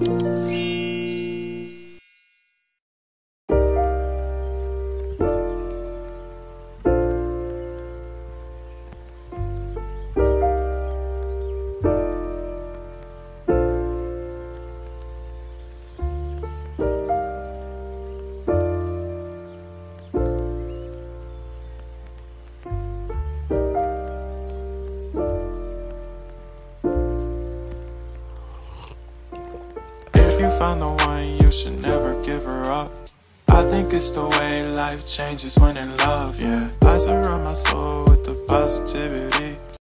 Música found the one, you should never give her up. I think it's the way life changes when in love, yeah. I surround my soul with the positivity.